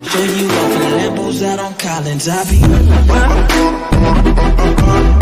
Show you off in the Lambos out on Collins. I be.